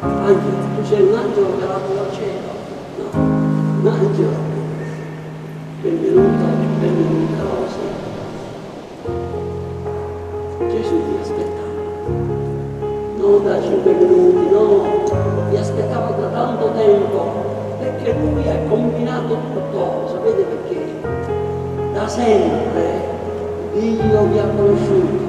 Angelo, tu sei un angelo calato dal cielo. No, un angelo. Benvenuta, benvenuta Rosa. Gesù ti aspettava. Non da cinque minuti, no, ti aspettava da tanto tempo perché lui ha combinato tutto, sapete perché? Da sempre Dio vi ha conosciuto.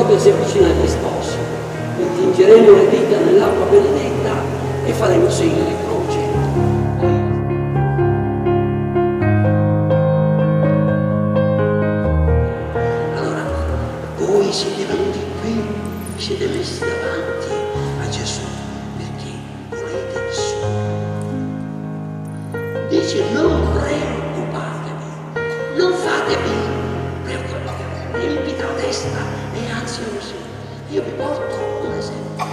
Sacerdote si avvicina agli sposi, intingeremo le dita nell'acqua benedetta e faremo segno di croce. Allora, voi siete venuti qui, siete messi davanti a Gesù perché volete il suo. Dice non preoccupatevi, non fatevi preoccupare, riempite la testa e ansiosi. Io vi porto un esempio.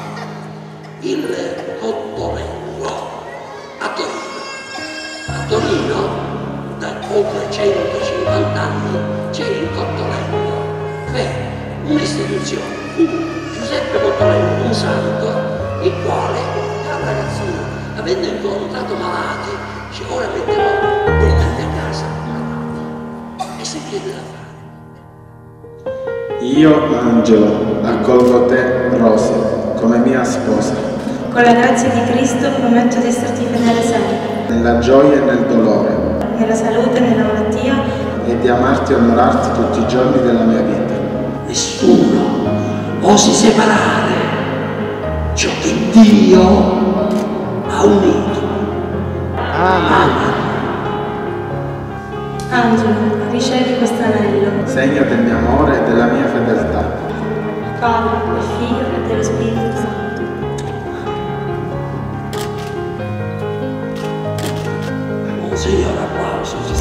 Il Cottolello a Torino. A Torino da oltre 150 anni c'è il Cottolello. Beh, un'istituzione. Giuseppe Cottolello, un santo, il quale, da ragazzino, avendo incontrato malati, dice ora metterò della mia casa malati. E si chiede da fare. Io, Angelo, accolgo te, Rosa, come mia sposa, Con la grazia di Cristo prometto di esserti fedele sempre, nella gioia e nel dolore, nella salute e nella malattia, e di amarti e onorarti tutti i giorni della mia vita. Nessuno osi separare ciò che Dio ha unito. Amen. Angelo, ricevi questo anello, Segno del mio amore e della mia see other promises